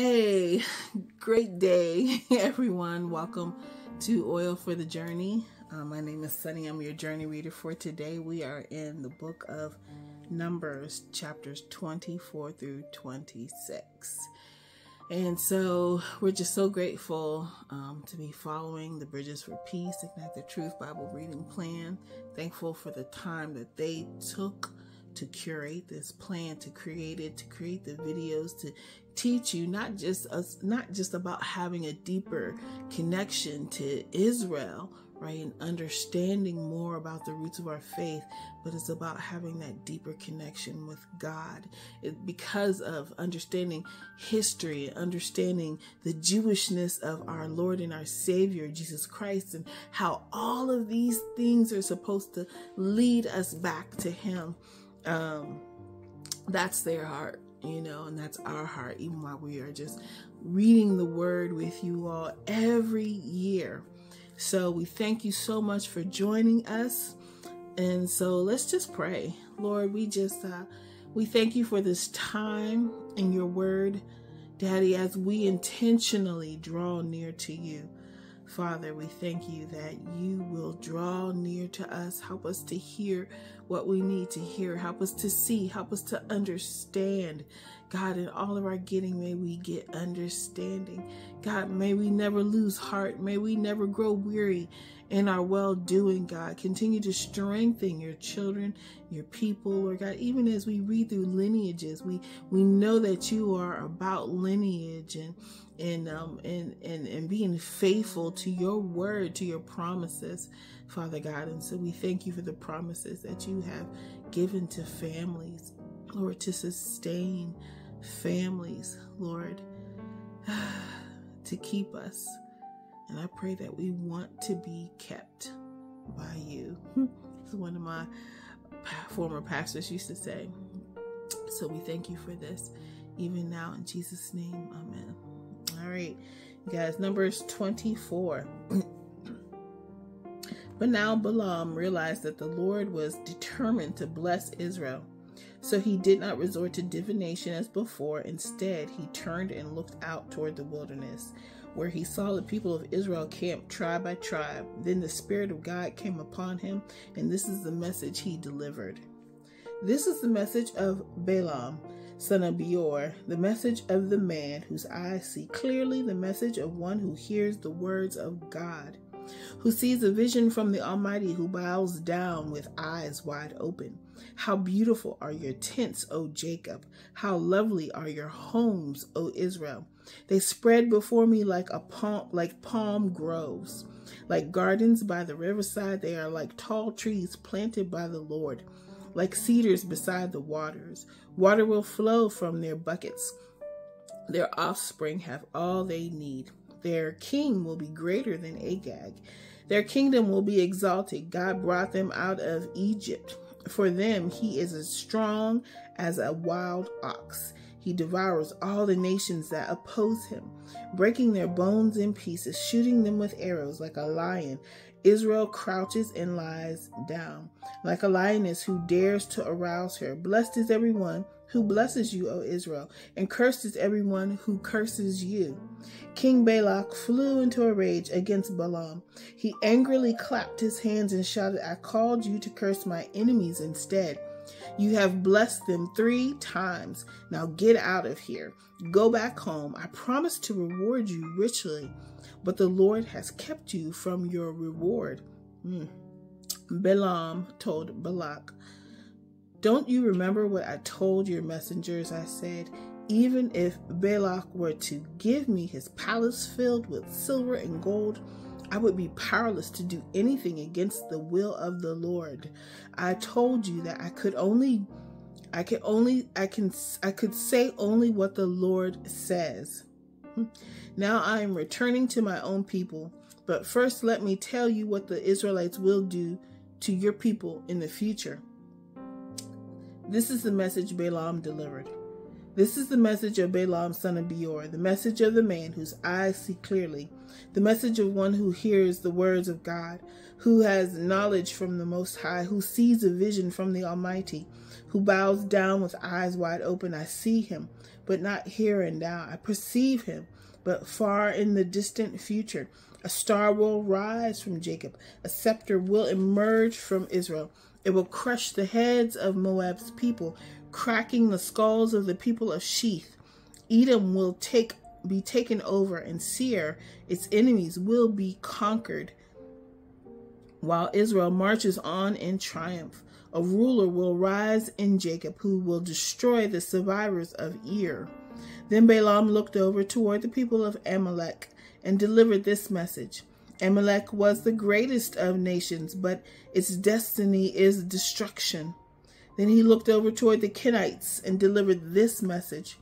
Hey, great day, everyone. Welcome to Oil for the Journey. Uh, my name is Sunny. I'm your journey reader for today. We are in the book of Numbers, chapters 24 through 26. And so we're just so grateful um, to be following the Bridges for Peace, Ignite the Truth Bible reading plan. Thankful for the time that they took to curate this plan, to create it, to create the videos, to teach you not just us, not just about having a deeper connection to Israel, right, and understanding more about the roots of our faith, but it's about having that deeper connection with God. It, because of understanding history, understanding the Jewishness of our Lord and our Savior, Jesus Christ, and how all of these things are supposed to lead us back to Him. Um, that's their heart you know, and that's our heart, even while we are just reading the word with you all every year. So we thank you so much for joining us. And so let's just pray. Lord, we just, uh, we thank you for this time in your word, Daddy, as we intentionally draw near to you. Father, we thank you that you will draw near to us. Help us to hear what we need to hear. Help us to see. Help us to understand. God, in all of our getting, may we get understanding. God, may we never lose heart. May we never grow weary in our well doing, God. Continue to strengthen your children, your people, Lord God. Even as we read through lineages, we, we know that you are about lineage and and um and, and and being faithful to your word, to your promises, Father God. And so we thank you for the promises that you have given to families, Lord, to sustain families, Lord, to keep us and I pray that we want to be kept by you. As one of my former pastors used to say. So we thank you for this, even now in Jesus' name. Amen. All right, guys, Numbers 24. but now Balaam realized that the Lord was determined to bless Israel. So he did not resort to divination as before. Instead, he turned and looked out toward the wilderness where he saw the people of Israel camped tribe by tribe. Then the Spirit of God came upon him, and this is the message he delivered. This is the message of Balaam, son of Beor, the message of the man whose eyes see clearly, the message of one who hears the words of God, who sees a vision from the Almighty, who bows down with eyes wide open. How beautiful are your tents, O Jacob! How lovely are your homes, O Israel! They spread before me like a palm, like palm groves, like gardens by the riverside. They are like tall trees planted by the Lord, like cedars beside the waters. Water will flow from their buckets. Their offspring have all they need. Their king will be greater than Agag. Their kingdom will be exalted. God brought them out of Egypt. For them, he is as strong as a wild ox. He devours all the nations that oppose him, breaking their bones in pieces, shooting them with arrows like a lion. Israel crouches and lies down, like a lioness who dares to arouse her. Blessed is everyone who blesses you, O Israel, and cursed is everyone who curses you. King Balak flew into a rage against Balaam. He angrily clapped his hands and shouted, I called you to curse my enemies instead. You have blessed them three times. Now get out of here. Go back home. I promise to reward you richly, but the Lord has kept you from your reward. Mm. Balaam told Balak, Don't you remember what I told your messengers? I said, Even if Balak were to give me his palace filled with silver and gold, I would be powerless to do anything against the will of the Lord. I told you that I could only I could only I can I could say only what the Lord says. Now I am returning to my own people, but first let me tell you what the Israelites will do to your people in the future. This is the message Balaam delivered. This is the message of Balaam son of Beor, the message of the man whose eyes see clearly, the message of one who hears the words of God, who has knowledge from the Most High, who sees a vision from the Almighty, who bows down with eyes wide open. I see him, but not here and now. I perceive him, but far in the distant future. A star will rise from Jacob, a scepter will emerge from Israel. It will crush the heads of Moab's people, cracking the skulls of the people of Sheth. Edom will take be taken over, and Seir, its enemies, will be conquered. While Israel marches on in triumph, a ruler will rise in Jacob who will destroy the survivors of Ir. Then Balaam looked over toward the people of Amalek and delivered this message. Amalek was the greatest of nations, but its destiny is destruction. Then he looked over toward the Kenites and delivered this message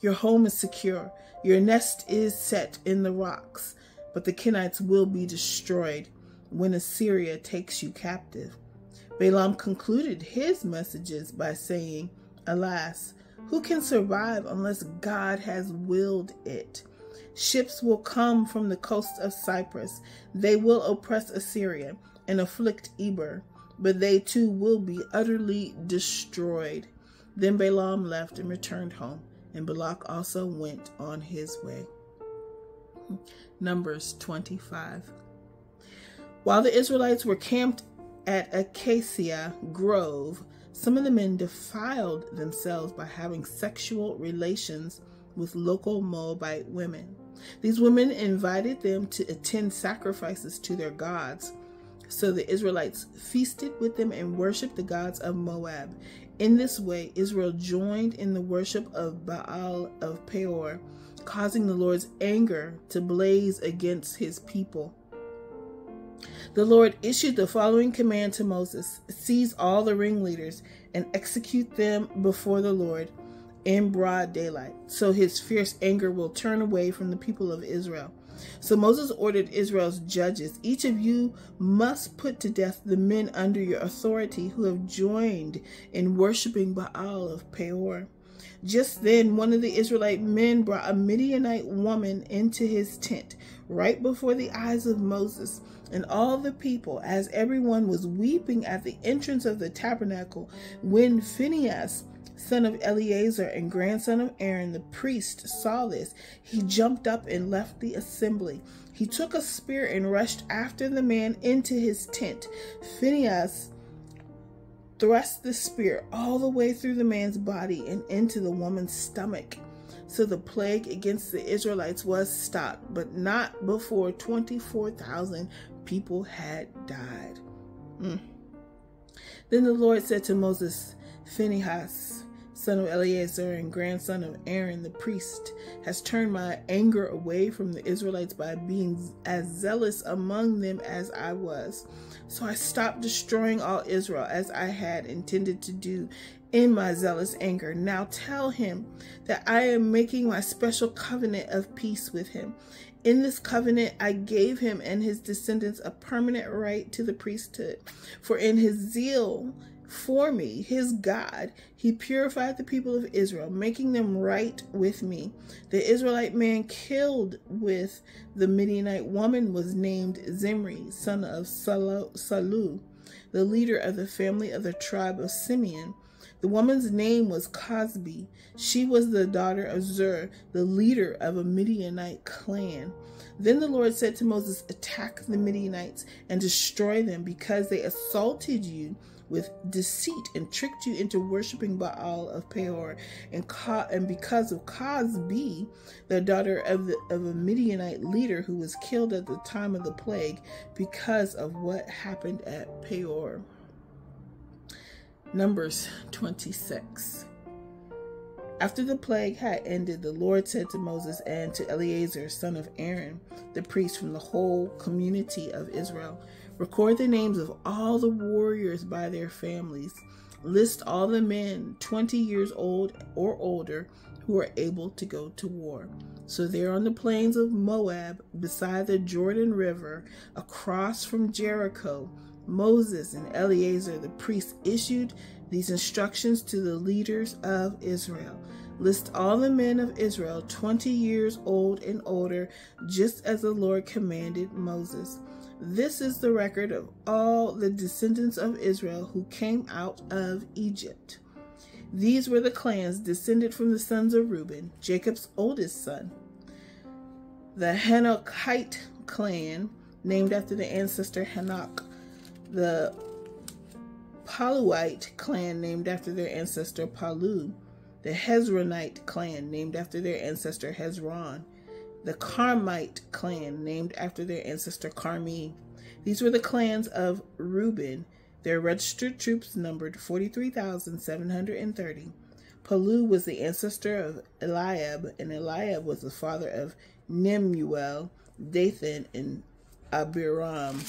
Your home is secure, your nest is set in the rocks, but the Kenites will be destroyed when Assyria takes you captive. Balaam concluded his messages by saying, Alas, who can survive unless God has willed it? Ships will come from the coast of Cyprus. They will oppress Assyria and afflict Eber, but they too will be utterly destroyed. Then Balaam left and returned home, and Balak also went on his way. Numbers 25. While the Israelites were camped at Acacia Grove, some of the men defiled themselves by having sexual relations with local Moabite women. These women invited them to attend sacrifices to their gods. So the Israelites feasted with them and worshiped the gods of Moab. In this way, Israel joined in the worship of Baal of Peor, causing the Lord's anger to blaze against his people. The Lord issued the following command to Moses Seize all the ringleaders and execute them before the Lord in broad daylight, so his fierce anger will turn away from the people of Israel. So Moses ordered Israel's judges Each of you must put to death the men under your authority who have joined in worshiping Baal of Peor. Just then, one of the Israelite men brought a Midianite woman into his tent right before the eyes of Moses and all the people, as everyone was weeping at the entrance of the tabernacle. When Phinehas son of Eleazar and grandson of Aaron, the priest, saw this, he jumped up and left the assembly. He took a spear and rushed after the man into his tent. Phinehas thrust the spear all the way through the man's body and into the woman's stomach. So the plague against the Israelites was stopped, but not before 24,000 people had died. Mm. Then the Lord said to Moses, Phinehas, son of Eleazar and grandson of Aaron the priest, has turned my anger away from the Israelites by being as zealous among them as I was. So I stopped destroying all Israel as I had intended to do in my zealous anger. Now tell him that I am making my special covenant of peace with him. In this covenant, I gave him and his descendants a permanent right to the priesthood. For in his zeal for me, his God, he purified the people of Israel, making them right with me. The Israelite man killed with the Midianite woman was named Zimri, son of Salu, the leader of the family of the tribe of Simeon. The woman's name was Cosbi. She was the daughter of Zur, the leader of a Midianite clan. Then the Lord said to Moses, Attack the Midianites and destroy them because they assaulted you with deceit and tricked you into worshiping Baal of Peor, and Ka- and because of Cosbi, the daughter of the of a Midianite leader who was killed at the time of the plague, because of what happened at Peor. Numbers 26. After the plague had ended, the Lord said to Moses and to Eleazar, son of Aaron, the priest from the whole community of Israel, Record the names of all the warriors by their families. List all the men 20 years old or older who are able to go to war. So there on the plains of Moab, beside the Jordan River, across from Jericho, Moses and Eleazar the priest issued these instructions to the leaders of Israel. List all the men of Israel 20 years old and older, just as the Lord commanded Moses. This is the record of all the descendants of Israel who came out of Egypt. These were the clans descended from the sons of Reuben, Jacob's oldest son. The Hanochite clan, named after the ancestor Hanoch. The Paluite clan, named after their ancestor Palu. The Hezronite clan, named after their ancestor Hezron the Carmite clan, named after their ancestor Carmi. These were the clans of Reuben. Their registered troops numbered 43,730. Palu was the ancestor of Eliab, and Eliab was the father of Nemuel, Dathan, and Abiram.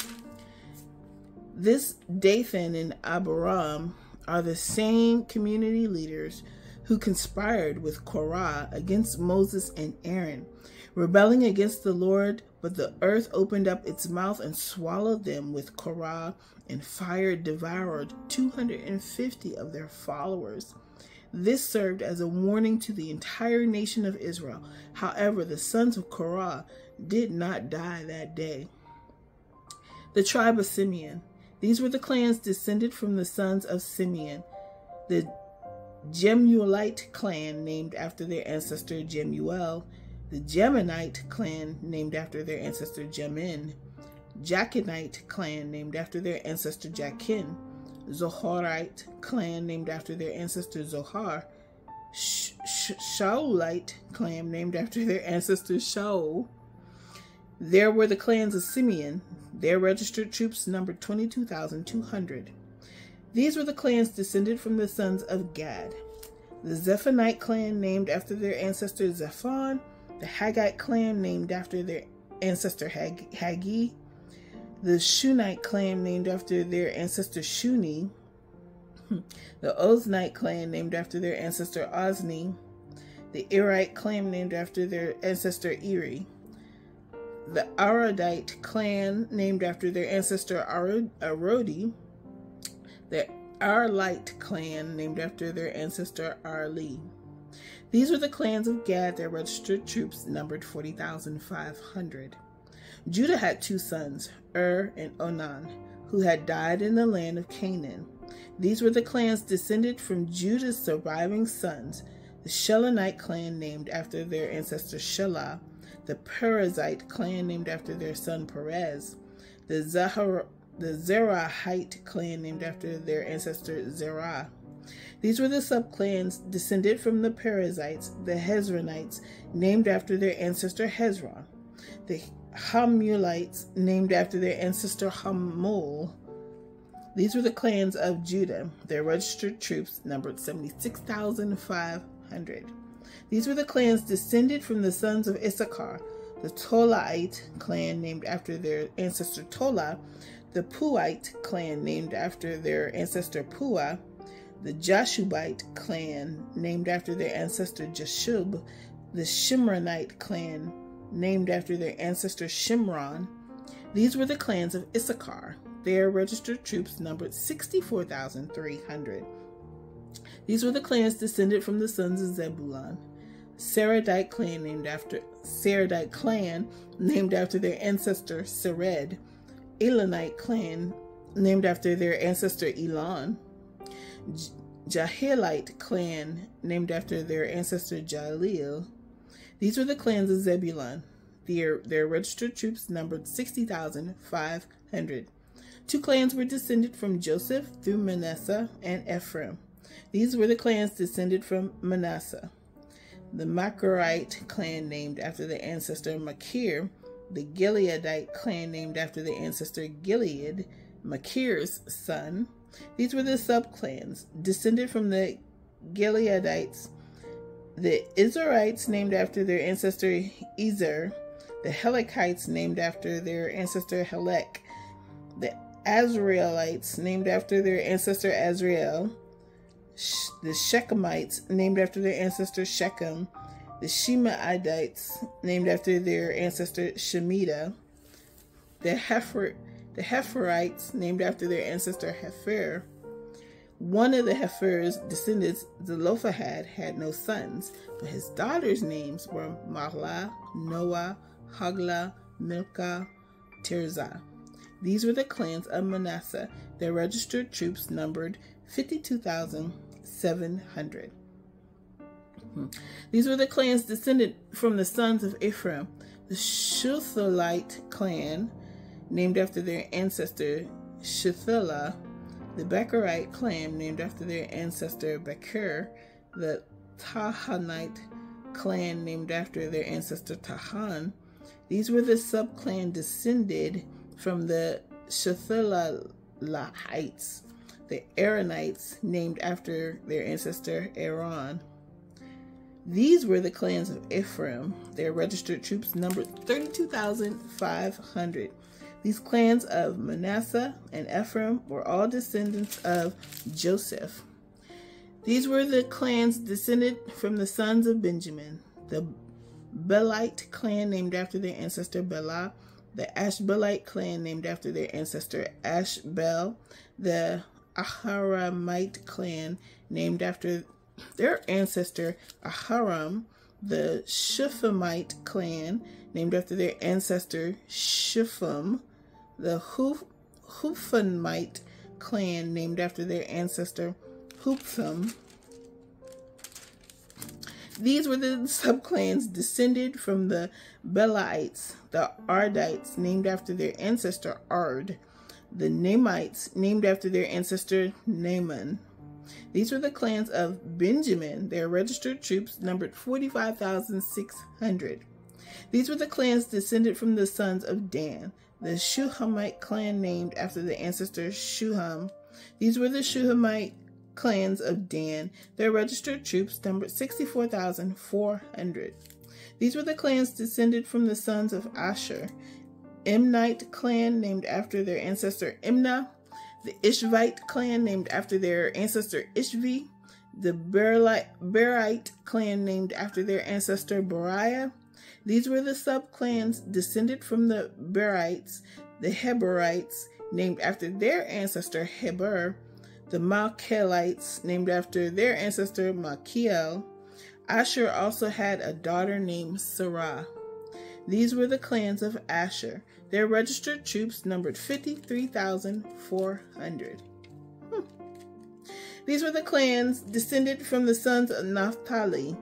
This Dathan and Abiram are the same community leaders who conspired with Korah against Moses and Aaron rebelling against the Lord, but the earth opened up its mouth and swallowed them with Korah, and fire devoured 250 of their followers. This served as a warning to the entire nation of Israel. However, the sons of Korah did not die that day. The tribe of Simeon. These were the clans descended from the sons of Simeon. The Jemuelite clan, named after their ancestor Jemuel, the Geminite clan, named after their ancestor Jemin, Jachinite clan, named after their ancestor Jachin, Zoharite clan, named after their ancestor Zohar, Sh Shaulite clan, named after their ancestor Shaul. There were the clans of Simeon. Their registered troops numbered 22,200. These were the clans descended from the sons of Gad. The Zephonite clan, named after their ancestor Zephon, the Haggite clan named after their ancestor Hag- Haggai, the Shunite clan named after their ancestor Shuni, hmm. the Oznite clan named after their ancestor Ozni, the Erite clan named after their ancestor Eri, the Aradite clan named after their ancestor Arodi, the Arlite clan named after their ancestor Arli. These were the clans of Gad. Their registered troops numbered 40,500. Judah had two sons, Ur and Onan, who had died in the land of Canaan. These were the clans descended from Judah's surviving sons, the Shelonite clan named after their ancestor Shelah, the Perizzite clan named after their son Perez, the Zahar the Zerahite clan named after their ancestor Zerah, these were the subclans descended from the Perizzites, the Hezronites, named after their ancestor Hezron, the Hamulites, named after their ancestor Hamul. These were the clans of Judah. Their registered troops numbered 76,500. These were the clans descended from the sons of Issachar, the Tolaite clan named after their ancestor Tola, the Puite clan named after their ancestor Puah, the Jashubite clan, named after their ancestor Jashub, the Shimronite clan, named after their ancestor Shimron. These were the clans of Issachar. Their registered troops numbered 64,300. These were the clans descended from the sons of Zebulun. Saradite clan named after Saradite clan named after their ancestor Sered. Elonite clan named after their ancestor Elon. Jahilite clan, named after their ancestor Jalil. These were the clans of Zebulun. Their, their registered troops numbered 60,500. Two clans were descended from Joseph through Manasseh and Ephraim. These were the clans descended from Manasseh. The Machirite clan named after the ancestor Machir, the Gileadite clan named after the ancestor Gilead, Machir's son, these were the subclans, descended from the Gileadites, the Israelites named after their ancestor Ezer, the Helekites named after their ancestor Helek, the Azraelites named after their ancestor Azrael, the Shechemites named after their ancestor Shechem, the Shemaites named after their ancestor Shemida, the Hepher the Hepherites, named after their ancestor Hepher, One of the Hepher's descendants, Zelophehad, had no sons, but his daughters' names were Mahlah, Noah, Hagla, Milcah, Tirzah. These were the clans of Manasseh. Their registered troops numbered 52,700. Hmm. These were the clans descended from the sons of Ephraim. The Shuthelite clan, named after their ancestor Shuthelah, the Becherite clan, named after their ancestor Becher, the Tahanite clan, named after their ancestor Tahan. These were the subclan descended from the Shethelahites, the Aaronites, named after their ancestor Aaron. These were the clans of Ephraim. Their registered troops numbered 32,500. These clans of Manasseh and Ephraim were all descendants of Joseph. These were the clans descended from the sons of Benjamin. The Belite clan named after their ancestor Bela, the Ashbelite clan named after their ancestor Ashbel, the Aharamite clan named after their ancestor Aharam, the Shuphamite clan named after their ancestor Shupham, the Huphanite clan named after their ancestor Huptham. These were the subclans descended from the Belaites, the Ardites named after their ancestor Ard, the Namites named after their ancestor Naaman. These were the clans of Benjamin. Their registered troops numbered 45,600. These were the clans descended from the sons of Dan the Shuhamite clan named after the ancestor Shuham. These were the Shuhamite clans of Dan. Their registered troops numbered 64,400. These were the clans descended from the sons of Asher. Imnite clan named after their ancestor Imnah. The Ishvite clan named after their ancestor Ishvi. The Berite clan named after their ancestor Beriah these were the subclans descended from the Berites, the Heberites, named after their ancestor Heber, the Malkelites, named after their ancestor Malkiel. Asher also had a daughter named Sarah. These were the clans of Asher. Their registered troops numbered 53,400. Hmm. These were the clans descended from the sons of Naphtali.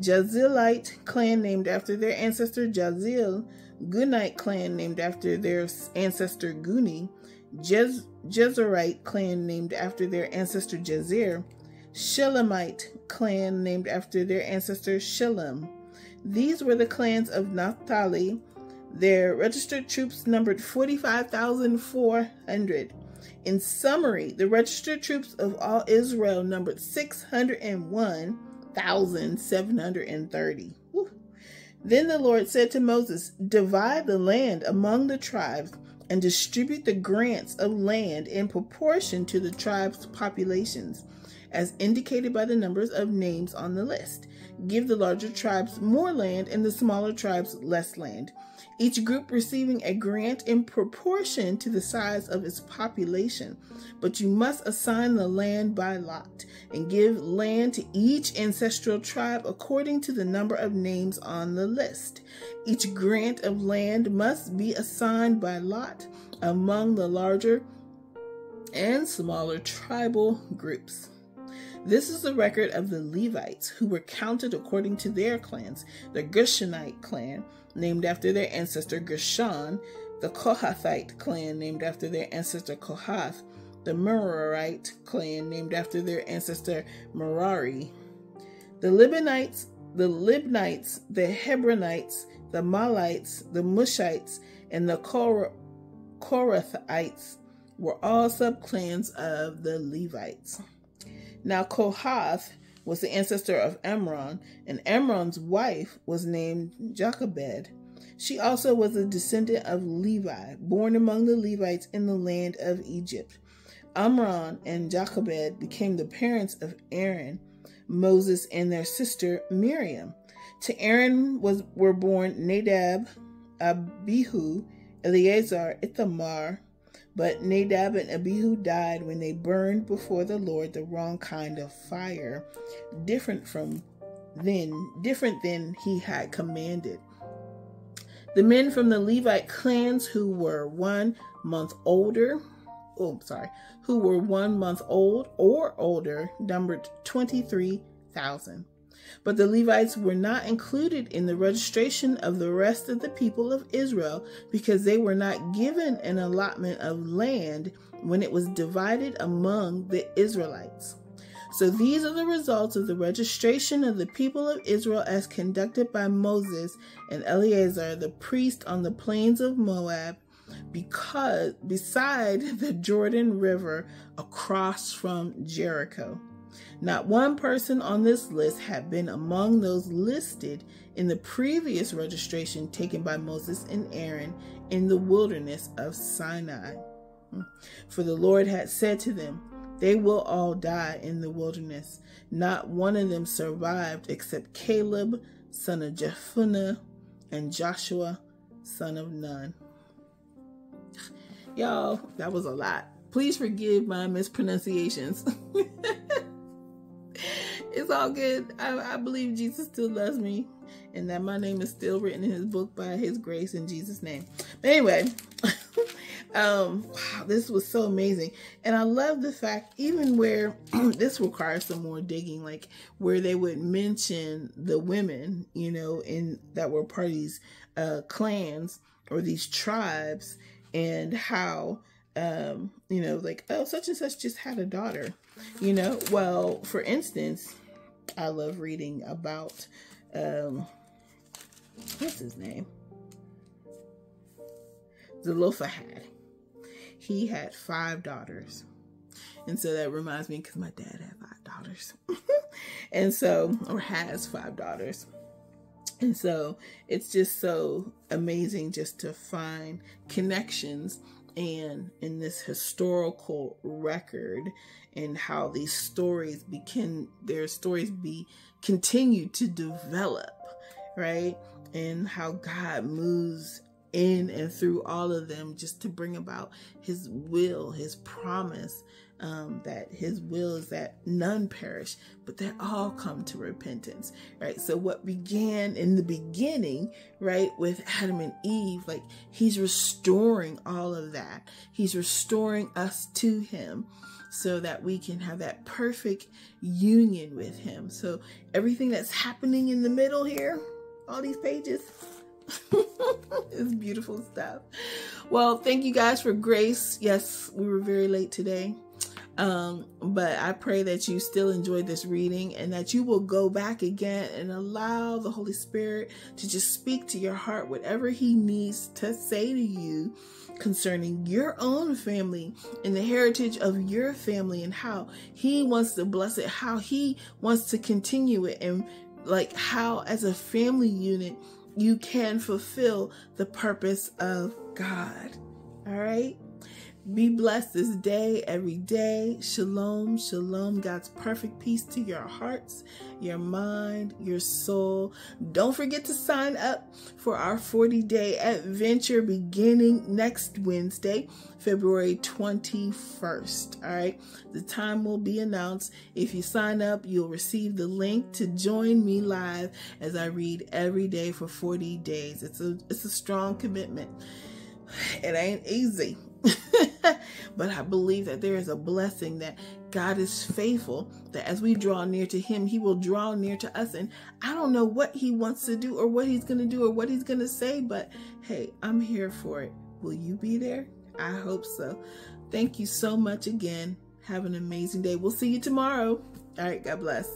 Jazilite clan named after their ancestor Jazil, Gunite clan named after their ancestor Guni, Jez- Jezerite clan named after their ancestor Jezer, Shelemite clan named after their ancestor Shelem. These were the clans of Naphtali. Their registered troops numbered 45,400. In summary, the registered troops of all Israel numbered 601 1,730. Then the Lord said to Moses, Divide the land among the tribes and distribute the grants of land in proportion to the tribes' populations, as indicated by the numbers of names on the list. Give the larger tribes more land and the smaller tribes less land each group receiving a grant in proportion to the size of its population. But you must assign the land by lot and give land to each ancestral tribe according to the number of names on the list. Each grant of land must be assigned by lot among the larger and smaller tribal groups. This is the record of the Levites who were counted according to their clans. The Gershonite clan named after their ancestor Gershon, the Kohathite clan, named after their ancestor Kohath, the Merarite clan, named after their ancestor Merari, the Libanites, the Libnites, the Hebronites, the Mahlites, the Mushites, and the Kor- Korathites were all subclans of the Levites. Now Kohath was the ancestor of Amram, and Amram's wife was named Jochebed. She also was a descendant of Levi, born among the Levites in the land of Egypt. Amram and Jochebed became the parents of Aaron, Moses, and their sister Miriam. To Aaron was were born Nadab, Abihu, Eleazar, Ithamar, But Nadab and Abihu died when they burned before the Lord the wrong kind of fire, different from then, different than he had commanded. The men from the Levite clans who were one month older, oh, sorry, who were one month old or older numbered 23,000. But the Levites were not included in the registration of the rest of the people of Israel because they were not given an allotment of land when it was divided among the Israelites. So these are the results of the registration of the people of Israel as conducted by Moses and Eleazar the priest on the plains of Moab because beside the Jordan River across from Jericho. Not one person on this list had been among those listed in the previous registration taken by Moses and Aaron in the wilderness of Sinai. Hmm. For the Lord had said to them, They will all die in the wilderness. Not one of them survived except Caleb, son of Jephunneh, and Joshua, son of Nun. Y'all, that was a lot. Please forgive my mispronunciations. it's all good. I, I believe Jesus still loves me and that my name is still written in his book by his grace in Jesus' name. But anyway, um, wow, this was so amazing. And I love the fact, even where this requires some more digging, like where they would mention the women, you know, in that were part of these uh, clans or these tribes and how um, you know, like, oh, such and such just had a daughter, you know? Well, for instance, I love reading about, um, what's his name? Zelophehad. He had five daughters. And so that reminds me because my dad had five daughters. and so, or has five daughters. And so it's just so amazing just to find connections and in this historical record and how these stories begin their stories be continued to develop right? And how god moves in and through all of them just to bring about his will his promise um, that his will is that none perish, but that all come to repentance, right? So, what began in the beginning, right, with Adam and Eve, like he's restoring all of that. He's restoring us to him so that we can have that perfect union with him. So, everything that's happening in the middle here, all these pages, it's beautiful stuff. Well, thank you guys for grace. Yes, we were very late today. Um, but I pray that you still enjoy this reading and that you will go back again and allow the Holy Spirit to just speak to your heart whatever He needs to say to you concerning your own family and the heritage of your family and how He wants to bless it, how He wants to continue it, and like how, as a family unit, you can fulfill the purpose of God. All right. Be blessed this day, every day. Shalom, shalom. God's perfect peace to your hearts, your mind, your soul. Don't forget to sign up for our 40 day adventure beginning next Wednesday, February 21st. All right. The time will be announced. If you sign up, you'll receive the link to join me live as I read every day for 40 days. It's a, it's a strong commitment. It ain't easy but I believe that there is a blessing that God is faithful, that as we draw near to Him, He will draw near to us. And I don't know what He wants to do or what He's going to do or what He's going to say, but hey, I'm here for it. Will you be there? I hope so. Thank you so much again. Have an amazing day. We'll see you tomorrow. All right. God bless.